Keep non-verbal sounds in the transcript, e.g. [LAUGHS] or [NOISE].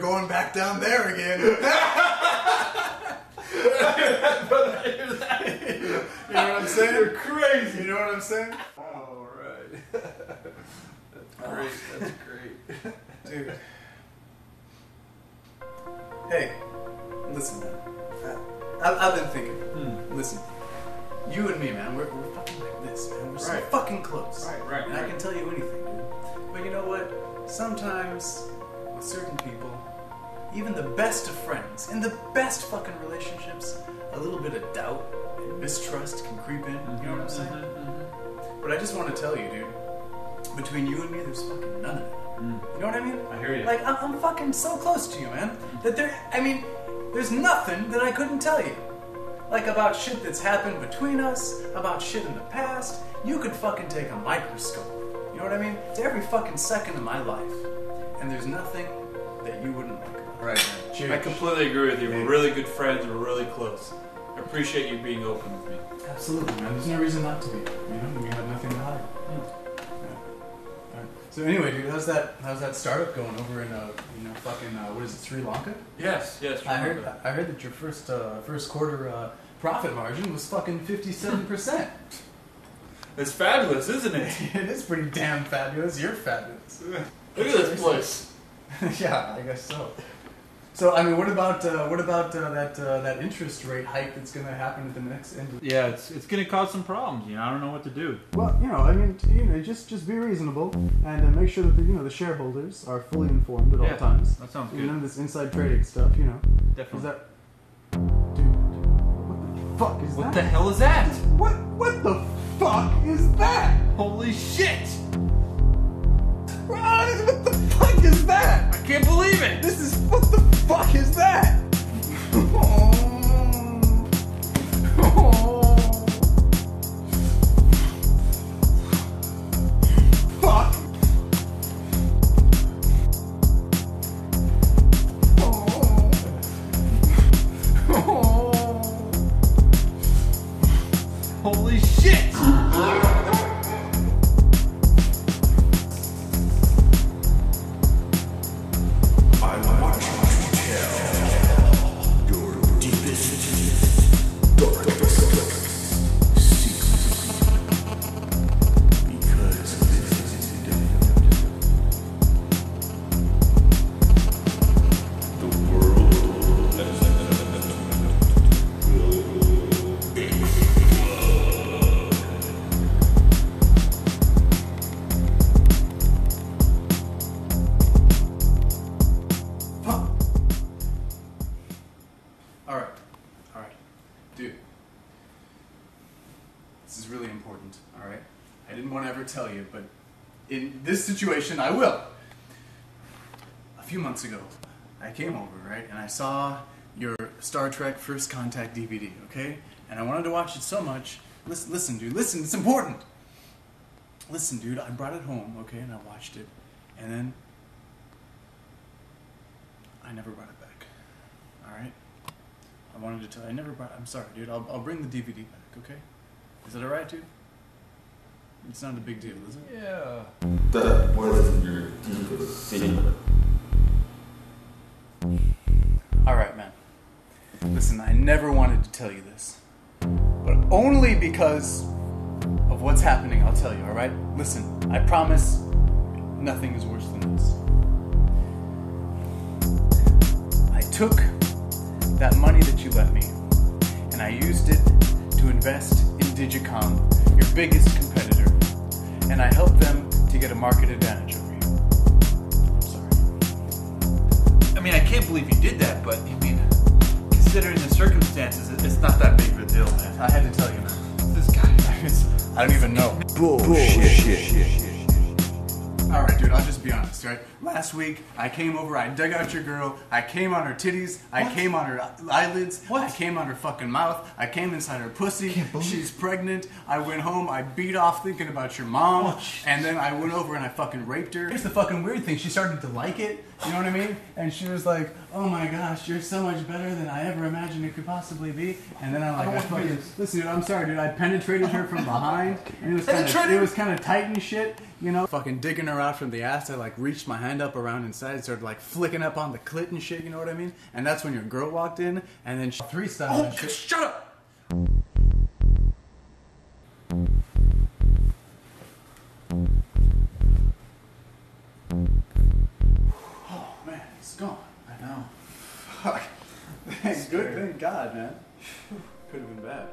going back down there again. [LAUGHS] you know what I'm saying? You're crazy. You know what I'm saying? All right. That's great. That's great. Dude. Hey, listen, man. I, I've been thinking. Hmm. Listen, you and me, man, we're, we're fucking like this, man. We're so Right. fucking close. Right, right, And I can tell you anything, dude. But you know what? Sometimes, with certain people, even the best of friends, in the best fucking relationships, a little bit of doubt and mistrust can creep in. You know what I'm saying? Mm-hmm. But I just want to tell you, dude. Between you and me, there's fucking none of it. Mm. You know what I mean? I hear you. Like I'm, I'm fucking so close to you, man. That there, I mean, there's nothing that I couldn't tell you. Like about shit that's happened between us, about shit in the past. You could fucking take a microscope. You know what I mean? To every fucking second of my life, and there's nothing that you wouldn't like. Right. Cheers. I completely agree with you. Maybe. We're really good friends. We're really close. I appreciate you being open with me. Absolutely, man. There's no reason not to be. You know, we have nothing to hide. Yeah. Alright. So anyway, dude, how's that? How's that startup going over in uh, you know, fucking uh, what is it, Sri Lanka? Yes, yes. I heard. remember. I heard that your first uh, first quarter uh, profit margin was fucking fifty seven percent. It's fabulous, isn't it? [LAUGHS] It is pretty damn fabulous. You're fabulous. Look at this place. [LAUGHS] yeah, I guess so. So I mean, what about uh, what about uh, that uh, that interest rate hike that's going to happen at the next end? Of- Yeah, it's it's gonna cause some problems. You know, I don't know what to do. well, you know, I mean, you know, just just be reasonable and uh, make sure that the, you know the shareholders are fully informed at Yeah, all times. That sounds None good. of this inside trading stuff, you know. Is that, dude? What the fuck is what that? What the hell is that? What what the fuck is that? Holy shit! What the fuck is that? I can't believe it. This is what the fuck is that? [LAUGHS] This is really important. All right. I didn't want to ever tell you, but in this situation, I will. A few months ago, I came over, right, and I saw your Star Trek First Contact DVD, okay? And I wanted to watch it so much. Listen, listen, dude, listen, it's important. Listen, dude, I brought it home, okay, and I watched it, and then I never brought it back. All right. I wanted to tell. you, I never brought. I'm sorry, dude. I'll, I'll bring the DVD back. Okay. Is that all right, dude? It's not a big deal, is it? Yeah. That was your deepest secret. All right, man. Listen, I never wanted to tell you this, but only because of what's happening. I'll tell you. All right. Listen, I promise. Nothing is worse than this. I took that money that you lent me, and I used it to invest in Digicom, your biggest competitor, and I helped them to get a market advantage over you. I'm sorry. I mean, I can't believe you did that, but I mean, considering the circumstances, it's not that big of a deal, man. I had to tell you. This guy. I don't even know. Bullshit. All right, dude. I'll just be honest, right? Last week, I came over. I dug out your girl. I came on her titties. I came on her eyelids. What? I came on her fucking mouth. I came inside her pussy. She's pregnant. I went home. I beat off thinking about your mom. Oh, and then I went over and I fucking raped her. Here's the fucking weird thing. She started to like it. You know what I mean? And she was like, "Oh my gosh, you're so much better than I ever imagined it could possibly be." And then I'm like, I do fucking, listen, dude. I'm sorry, dude. I penetrated her from behind, and it was kind of Penetrated? it was kind of tight and shit. You know, fucking digging her out from the ass. I like reached my hand lined up around inside and started like flicking up on the clit and shit. You know what I mean? And that's when your girl walked in, and then she freestyle and shit. shut up! Oh man, he's gone. I know. [LAUGHS] Fuck. Thank good, thank God, man. Could have been bad.